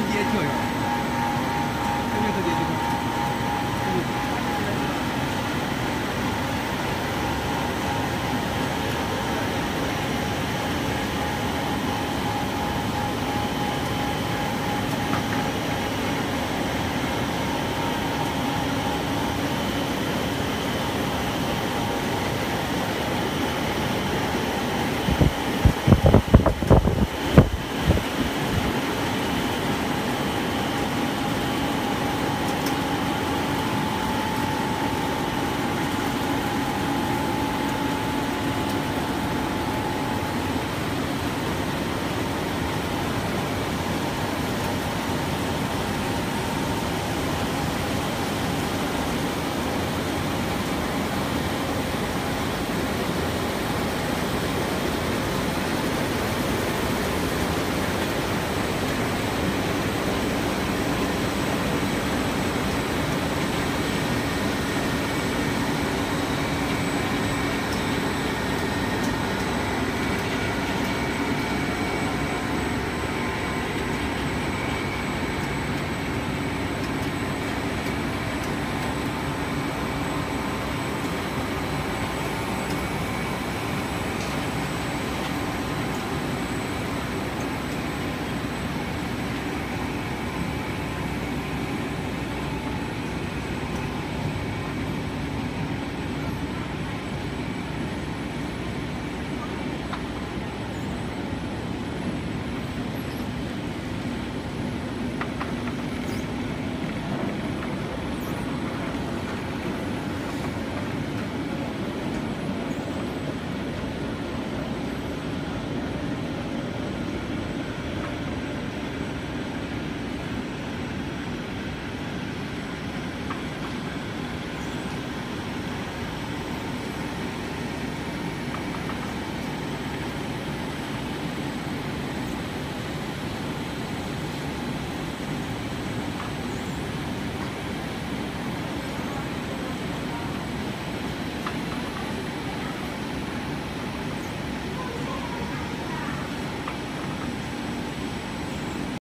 直接跳下来